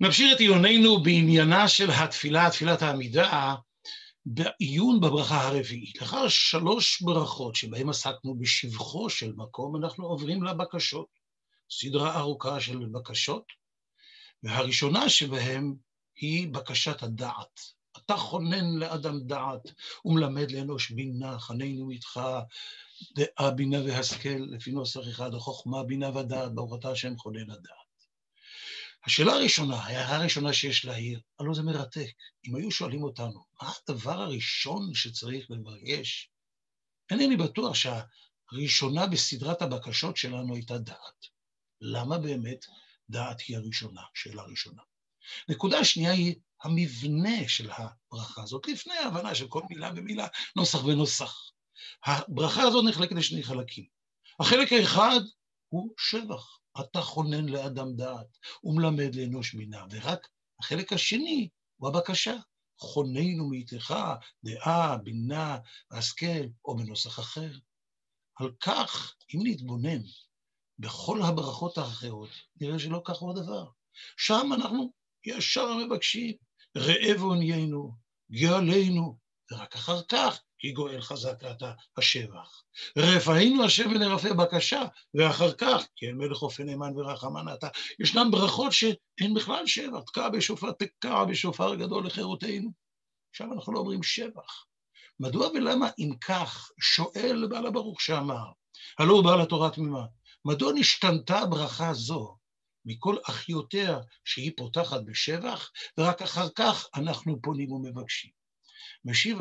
נמשיך את עיוננו בעניינה של התפילה, תפילת העמידה, בעיון בברכה הרביעית. לאחר שלוש ברכות שבהן עסקנו בשבחו של מקום, אנחנו עוברים לבקשות. סדרה ארוכה של בקשות, והראשונה שבהן היא בקשת הדעת. אתה חונן לאדם דעת ומלמד לאנוש בינה, חננו איתך דעה, בינה והשכל, לפי נוסח אחד, החוכמה, בינה ודעת, ברוך אתה השם חונן הדעת. השאלה הראשונה, ההערה הראשונה שיש להעיר, הלוא זה מרתק. אם היו שואלים אותנו, מה הדבר הראשון שצריך לבקש? אינני בטוח שהראשונה בסדרת הבקשות שלנו הייתה דעת. למה באמת דעת היא הראשונה? שאלה ראשונה. נקודה שנייה היא המבנה של הברכה הזאת, לפני ההבנה של כל מילה ומילה, נוסח ונוסח. הברכה הזאת נחלקת לשני חלקים. החלק האחד הוא שבח. אתה חונן לאדם דעת ומלמד לאנוש בינה, ורק החלק השני הוא הבקשה. חוננו מאיתך דעה, בינה, השכל, או בנוסח אחר. על כך, אם נתבונן בכל הברכות האחרות, נראה שלא כך הוא הדבר. שם אנחנו ישר מבקשים, ראה ועוניינו, גאלנו, ורק אחר כך כי גואל חזק אתה השבח. רפאינו השם ונרפא בקשה, ואחר כך, כי אל מלך אופן נאמן ורחמן אתה. ישנן ברכות שאין בכלל שבח, תקע בשופר, תקע בשופר גדול לחירותנו. עכשיו אנחנו לא אומרים שבח. מדוע ולמה אם כך, שואל בעל הברוך שאמר, הלא הוא בעל התורה תמימה, מדוע נשתנתה ברכה זו מכל אחיותיה שהיא פותחת בשבח, ורק אחר כך אנחנו פונים ומבקשים. משיב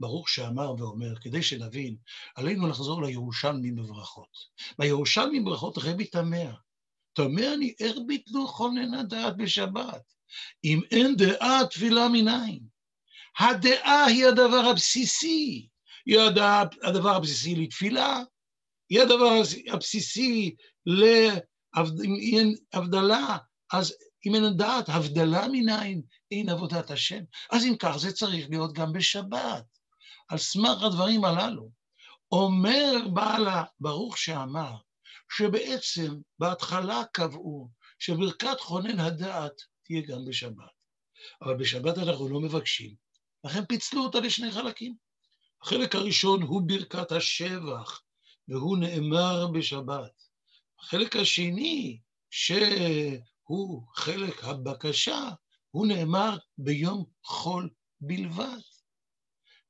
ברוך שאמר ואומר, כדי שנבין, עלינו לחזור לירושלמי בברכות. בירושלמי בברכות רבי תמה. תמה אני ער ביטלו כונן הדעת בשבת. אם אין דעה, תפילה מניין. הדעה היא הדבר הבסיסי. היא הדבר הבסיסי לתפילה, היא הדבר הבסיסי להבדלה. אז אם אין דעת, הבדלה מניין, אין עבודת השם. אז אם כך, זה צריך להיות גם בשבת. על סמך הדברים הללו, אומר בעל הברוך שאמר, שבעצם בהתחלה קבעו שברכת חונן הדעת תהיה גם בשבת. אבל בשבת אנחנו לא מבקשים, לכן פיצלו אותה לשני חלקים. החלק הראשון הוא ברכת השבח, והוא נאמר בשבת. החלק השני, שהוא חלק הבקשה, הוא נאמר ביום חול בלבד.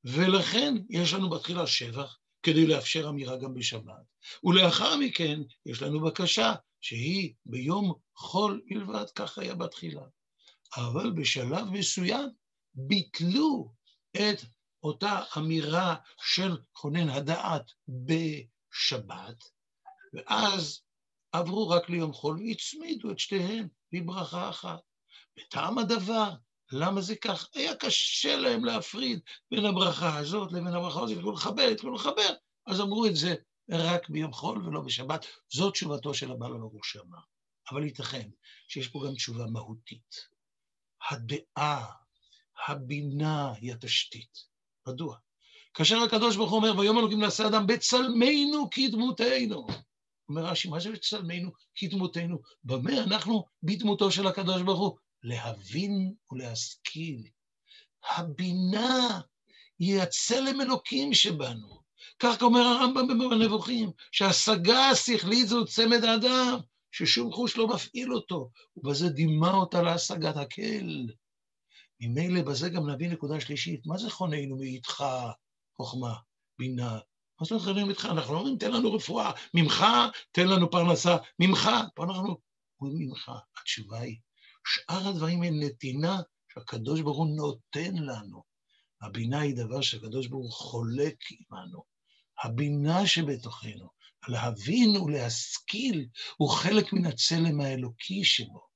ולכן יש לנו בתחילה שבח כדי לאפשר אמירה גם בשבת. ולאחר מכן יש לנו בקשה שהיא ביום חול בלבד, כך היה בתחילה. אבל בשלב מסוים ביטלו את אותה אמירה של כונן הדעת בשבת, ואז עברו רק ליום חול והצמידו את שתיהן לברכה אחת. וטעם הדבר למה זה כך? היה קשה להם להפריד בין הברכה הזאת לבין הברכה הזאת, התחילו לחבר, התחילו לחבר, אז אמרו את זה רק ביום חול ולא בשבת. זאת תשובתו של הבעל הברוך שאמר. אבל ייתכן שיש פה גם תשובה מהותית. הדעה, הבינה היא התשתית. מדוע? כאשר הקדוש ברוך הוא אומר, ויאמר אלוקים נעשה אדם בצלמנו כדמותנו. אומר רש"י, מה זה בצלמנו כדמותנו? במה אנחנו בדמותו של הקדוש ברוך הוא? להבין ולהשכיל. הבינה היא הצלם אלוקים שבנו. כך אומר הרמב"ם בנבוכים, שהשגה השכלית זו צמד האדם, ששום חוש לא מפעיל אותו, ובזה דימה אותה להשגת הקל. ממילא בזה גם נביא נקודה שלישית, מה זה חוננו מאיתך חוכמה, בינה? מה זאת אומרת חוננו מאיתך? אנחנו לא אומרים, תן לנו רפואה, ממך, תן לנו פרנסה, ממך. פה אנחנו אומרים ממך. התשובה היא, שאר הדברים הם נתינה שהקדוש ברוך הוא נותן לנו. הבינה היא דבר שהקדוש ברוך הוא חולק עמנו. הבינה שבתוכנו, להבין ולהשכיל, הוא חלק מן הצלם האלוקי שבו.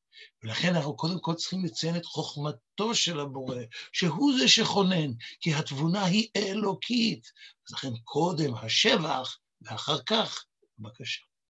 ולכן אנחנו קודם כל צריכים לציין את חוכמתו של הבורא, שהוא זה שכונן, כי התבונה היא אלוקית. אז לכן קודם השבח, ואחר כך בבקשה.